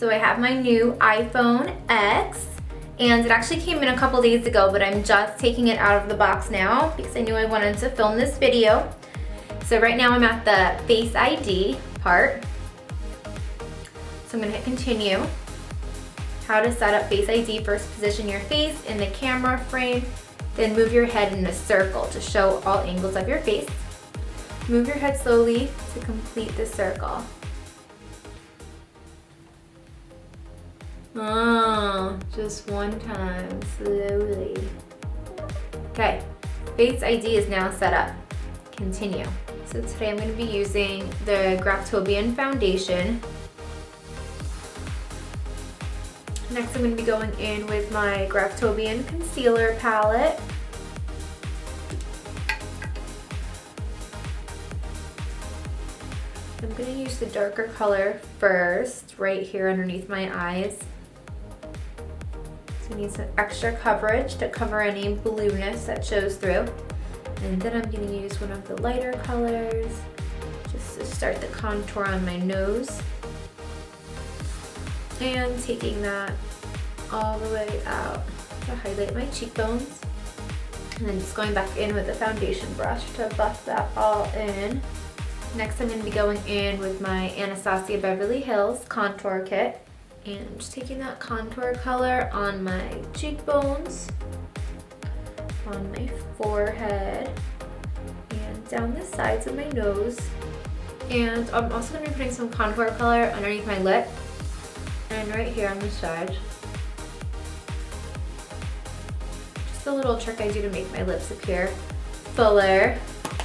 So I have my new iPhone X and it actually came in a couple days ago, but I'm just taking it out of the box now because I knew I wanted to film this video. So right now I'm at the Face ID part. So I'm gonna hit continue. How to set up Face ID, first position your face in the camera frame, then move your head in a circle to show all angles of your face. Move your head slowly to complete the circle. Oh, just one time, slowly. Okay, Face ID is now set up. Continue. So today I'm going to be using the Graftobian foundation. Next I'm going to be going in with my Graftobian concealer palette. I'm going to use the darker color first, right here underneath my eyes. I need some extra coverage to cover any blueness that shows through. And then I'm going to use one of the lighter colors just to start the contour on my nose. And taking that all the way out to highlight my cheekbones. And then just going back in with the foundation brush to buff that all in. Next I'm going to be going in with my Anastasia Beverly Hills contour kit. And just taking that contour color on my cheekbones, on my forehead, and down the sides of my nose. And I'm also to be putting some contour color underneath my lip and right here on the side. Just a little trick I do to make my lips appear fuller.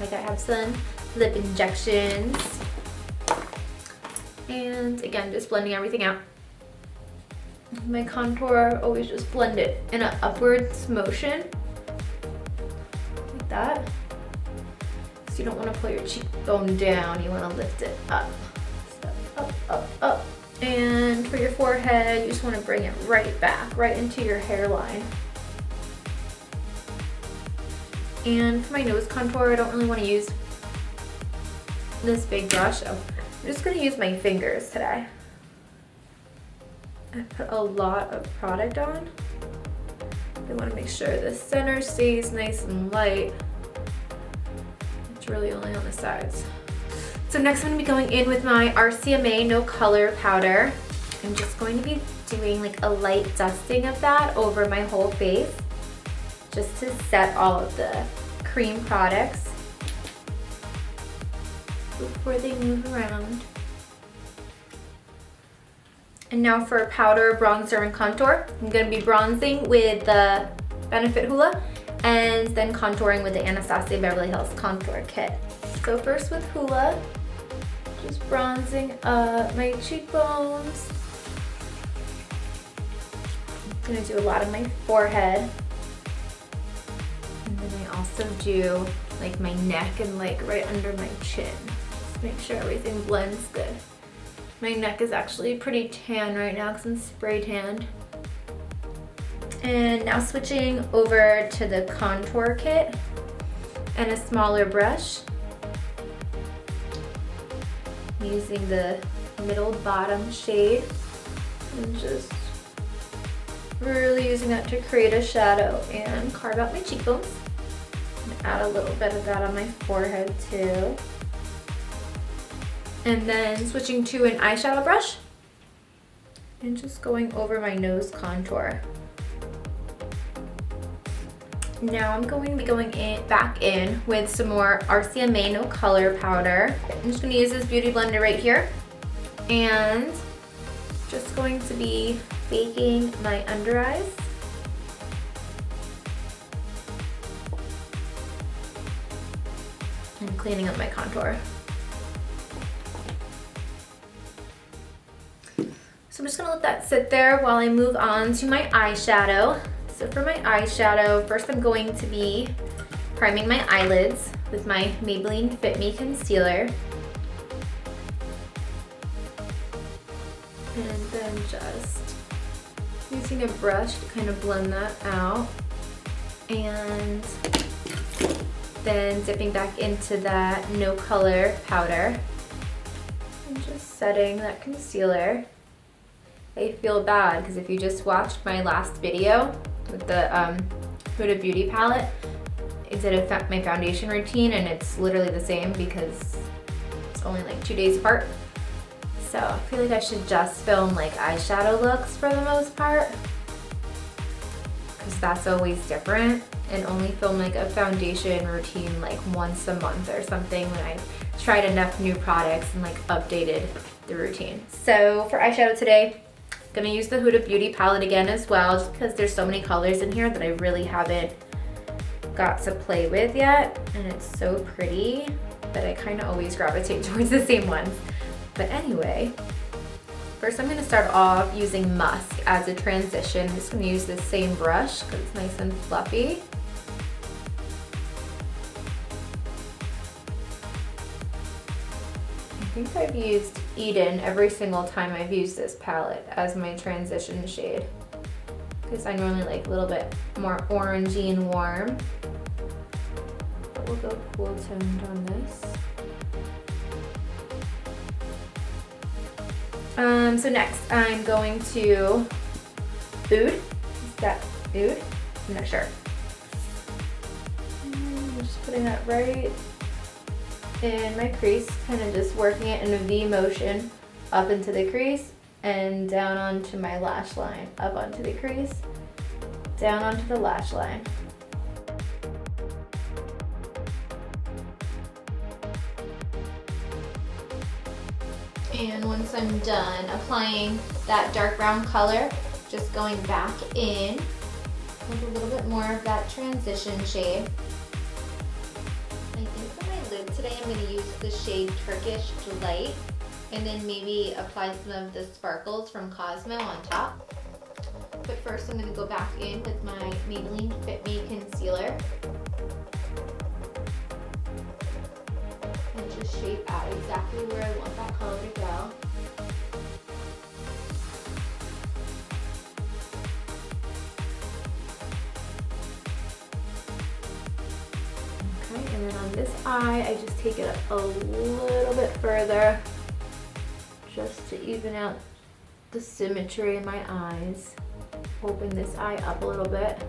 Like I have some lip injections. And again, just blending everything out. My contour, always just blend it in an upwards motion. Like that. So you don't want to pull your cheekbone down, you want to lift it up. Step up, up, up. And for your forehead, you just want to bring it right back, right into your hairline. And for my nose contour, I don't really want to use this big brush. So I'm just going to use my fingers today. I put a lot of product on. I want to make sure the center stays nice and light. It's really only on the sides. So next I'm going to be going in with my RCMA No Color Powder. I'm just going to be doing like a light dusting of that over my whole face just to set all of the cream products before they move around. And now for powder, bronzer, and contour. I'm to be bronzing with the Benefit Hoola and then contouring with the Anastasia Beverly Hills Contour Kit. So first with Hoola, just bronzing up my cheekbones. I'm gonna do a lot of my forehead. And then I also do like my neck and like right under my chin. Just make sure everything blends good. My neck is actually pretty tan right now because I'm spray tanned. And now switching over to the contour kit and a smaller brush using the middle bottom shade and just really using that to create a shadow and carve out my cheekbones. And add a little bit of that on my forehead too. And then switching to an eyeshadow brush and just going over my nose contour. Now I'm going to be going in back in with some more RCMA No Color Powder. I'm just going to use this Beauty Blender right here. And just going to be baking my under eyes. And cleaning up my contour. So I'm just gonna let that sit there while I move on to my eyeshadow. So for my eyeshadow, first I'm going to be priming my eyelids with my Maybelline Fit Me Concealer. And then just using a brush to kind of blend that out. And then dipping back into that no color powder. And just setting that concealer. I feel bad because if you just watched my last video with the um, Huda Beauty palette, it did affect my foundation routine and it's literally the same because it's only like two days apart. So I feel like I should just film like eyeshadow looks for the most part because that's always different and only film like a foundation routine like once a month or something when I've tried enough new products and like updated the routine. So for eyeshadow today, gonna use the Huda Beauty palette again as well just because there's so many colors in here that I really haven't got to play with yet and it's so pretty that I kind of always gravitate towards the same ones. But anyway, First I'm gonna start off using Musk as a transition. I'm just gonna use this same brush because it's nice and fluffy. Think I've used Eden every single time I've used this palette as my transition shade because I normally like a little bit more orangey and warm. But we'll go cool toned on this. Um, so next I'm going to Oud. Is that Oud? I'm not sure. I'm just putting that right in my crease, kind of just working it in a V motion up into the crease and down onto my lash line, up onto the crease, down onto the lash line. And once I'm done applying that dark brown color, just going back in with a little bit more of that transition shade. I'm gonna use the shade Turkish Delight and then maybe apply some of the sparkles from Cosmo on top. But first I'm gonna go back in with my Maybelline Fit Me Concealer And just shape out exactly where I want then on this eye, I just take it a little bit further just to even out the symmetry in my eyes. Open this eye up a little bit.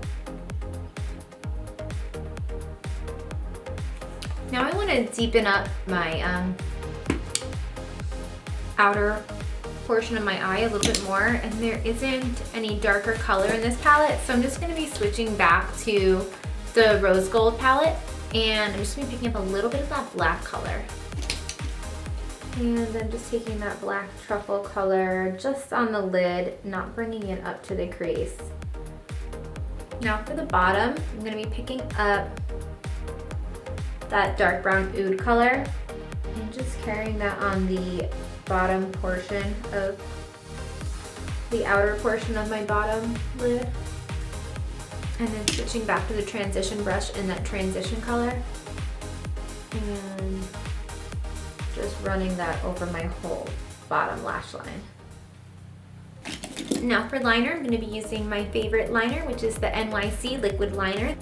Now I want to deepen up my um, outer portion of my eye a little bit more and there isn't any darker color in this palette so I'm just going to be switching back to the rose gold palette and I'm just to be picking up a little bit of that black color and then just taking that black truffle color just on the lid not bringing it up to the crease now for the bottom I'm to be picking up that dark brown oud color and just carrying that on the bottom portion of the outer portion of my bottom lid. And then switching back to the transition brush in that transition color. And just running that over my whole bottom lash line. Now for liner, I'm going to be using my favorite liner, which is the NYC Liquid Liner.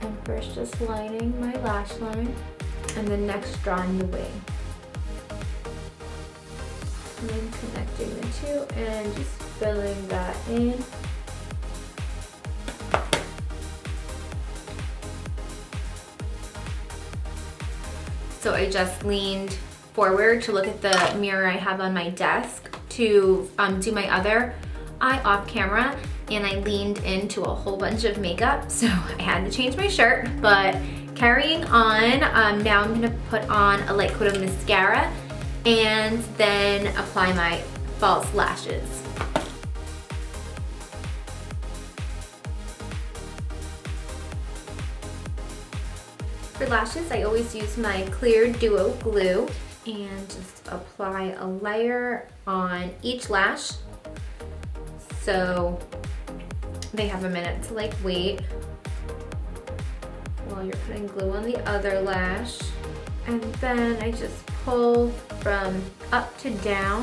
And First just lining my lash line and then next drawing the wing. And then connecting the two and just filling that in. So I just leaned forward to look at the mirror I have on my desk to um, do my other eye off camera and I leaned into a whole bunch of makeup, so I had to change my shirt, but carrying on, um, now I'm gonna put on a light coat of mascara and then apply my false lashes. For lashes, I always use my clear duo glue and just apply a layer on each lash. So they have a minute to like wait while you're putting glue on the other lash. And then I just pull from up to down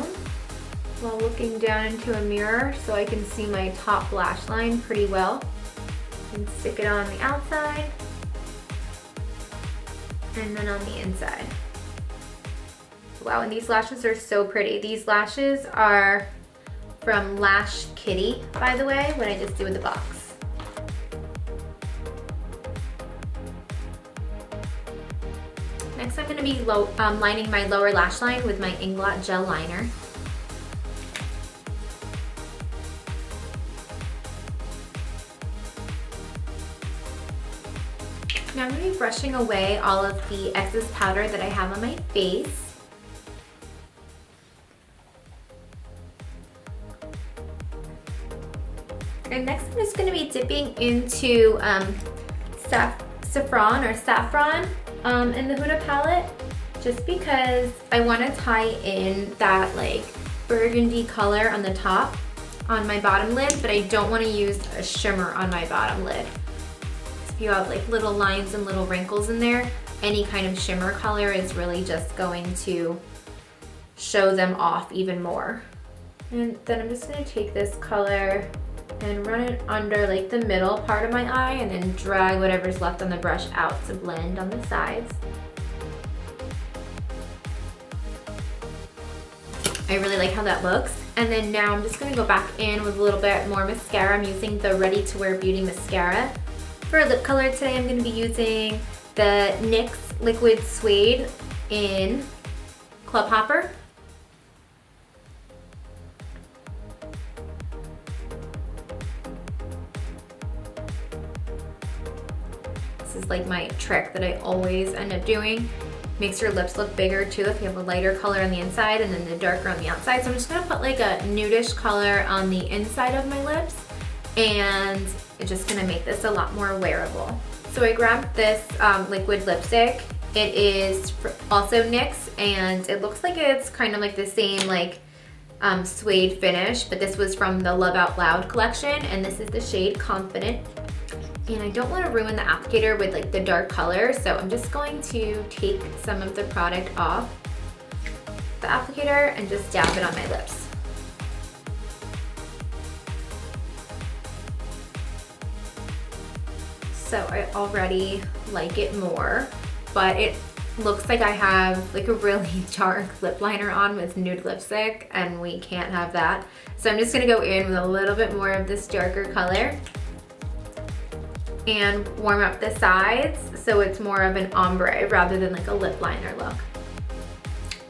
while looking down into a mirror so I can see my top lash line pretty well. And stick it on the outside and then on the inside. Wow, and these lashes are so pretty. These lashes are from Lash Kitty, by the way, what I just do with the box. Next, I'm gonna be low, um, lining my lower lash line with my Inglot Gel Liner. Now I'm gonna be brushing away all of the excess powder that I have on my face. And next I'm just gonna be dipping into um, saffron or saffron um, in the Huda palette just because I wanna tie in that like burgundy color on the top on my bottom lid, but I don't wanna use a shimmer on my bottom lid. You have like little lines and little wrinkles in there, any kind of shimmer color is really just going to show them off even more. And then I'm just gonna take this color and run it under like the middle part of my eye and then drag whatever's left on the brush out to blend on the sides. I really like how that looks. And then now I'm just gonna go back in with a little bit more mascara. I'm using the Ready to Wear Beauty Mascara. For lip color today, I'm gonna be using the NYX Liquid Suede in Club Hopper. This is like my trick that I always end up doing. Makes your lips look bigger too if you have a lighter color on the inside and then the darker on the outside. So I'm just gonna put like a nudish color on the inside of my lips and it's just gonna make this a lot more wearable. So I grabbed this um, liquid lipstick. It is also NYX and it looks like it's kind of like the same like um, suede finish, but this was from the Love Out Loud collection and this is the shade Confident and I don't want to ruin the applicator with like the dark color so I'm just going to take some of the product off the applicator and just dab it on my lips. So I already like it more but it looks like I have like a really dark lip liner on with nude lipstick and we can't have that. So I'm just gonna go in with a little bit more of this darker color and warm up the sides so it's more of an ombre rather than like a lip liner look.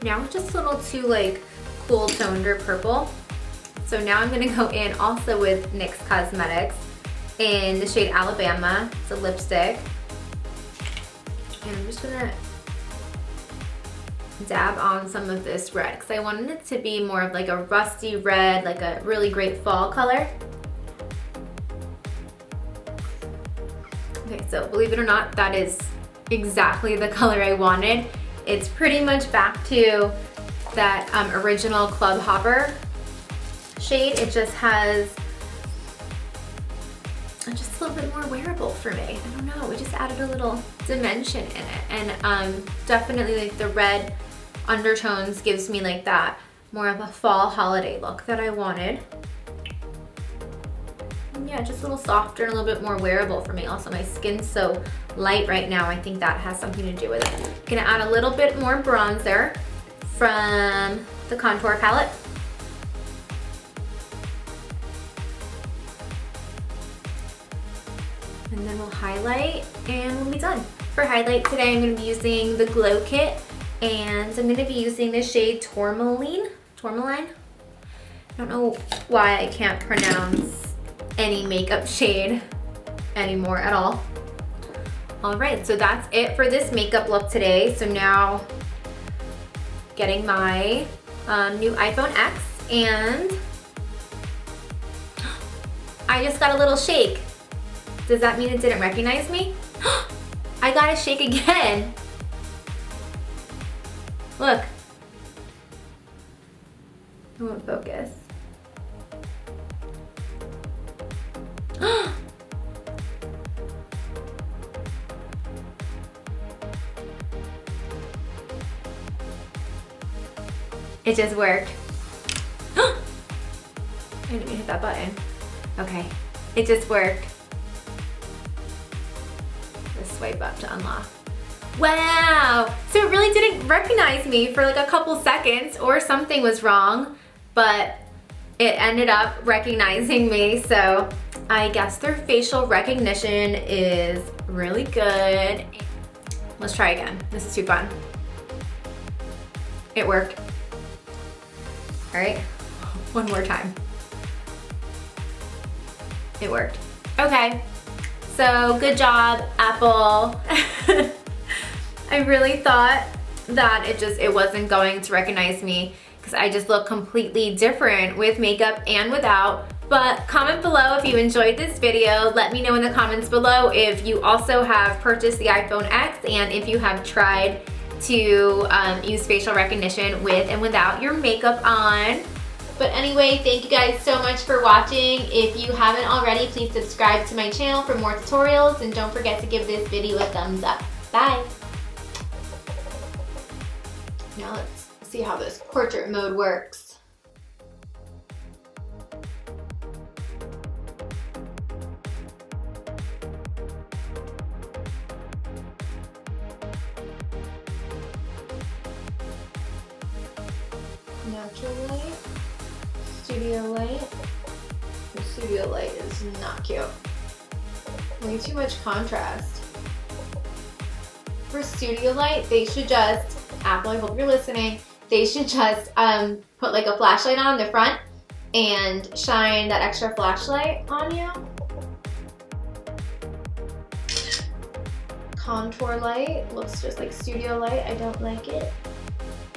Now it's just a little too like cool toned or purple. So now I'm gonna go in also with NYX Cosmetics in the shade Alabama. It's a lipstick. And I'm just gonna dab on some of this red because I wanted it to be more of like a rusty red, like a really great fall color. Okay, so believe it or not, that is exactly the color I wanted. It's pretty much back to that um, original Club Hopper shade. It just has just a little bit more wearable for me. I don't know, we just added a little dimension in it. And um, definitely like the red undertones gives me like that more of a fall holiday look that I wanted yeah, just a little softer and a little bit more wearable for me. Also, my skin's so light right now. I think that has something to do with it. I'm gonna add a little bit more bronzer from the contour palette. And then we'll highlight and we'll be done. For highlight today, I'm gonna be using the Glow Kit and I'm gonna be using the shade Tourmaline. Tourmaline? I don't know why I can't pronounce any makeup shade anymore at all. All right, so that's it for this makeup look today. So now getting my um, new iPhone X and I just got a little shake. Does that mean it didn't recognize me? I gotta shake again. Look. It won't focus. it just worked. I didn't hit that button. Okay, it just worked. Swipe up to unlock. Wow. So it really didn't recognize me for like a couple seconds or something was wrong, but it ended up recognizing me. So I guess their facial recognition is really good. Let's try again. This is too fun. It worked. All right, one more time. It worked. Okay, so good job, Apple. I really thought that it just, it wasn't going to recognize me because I just look completely different with makeup and without. But comment below if you enjoyed this video. Let me know in the comments below if you also have purchased the iPhone X and if you have tried to um, use facial recognition with and without your makeup on. But anyway, thank you guys so much for watching. If you haven't already, please subscribe to my channel for more tutorials and don't forget to give this video a thumbs up. Bye. Now let's see how this portrait mode works. natural light, studio light. The studio light is not cute. Way too much contrast. For studio light, they should just, Apple, I hope you're listening, they should just um, put like a flashlight on the front and shine that extra flashlight on you. Contour light, looks just like studio light. I don't like it.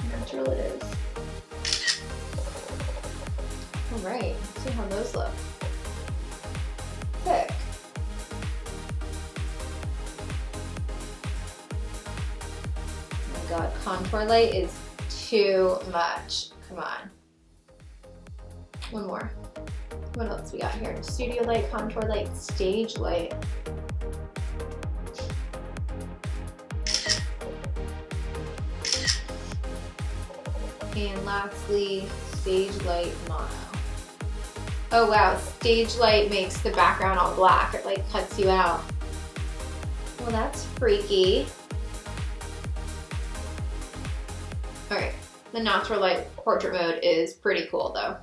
Natural it is. Right, see how those look. Thick. Oh my god, contour light is too much. Come on. One more. What else we got here? Studio light, contour light, stage light. And lastly, stage light mono. Oh wow, stage light makes the background all black. It like cuts you out. Well, that's freaky. All right, the natural light portrait mode is pretty cool though.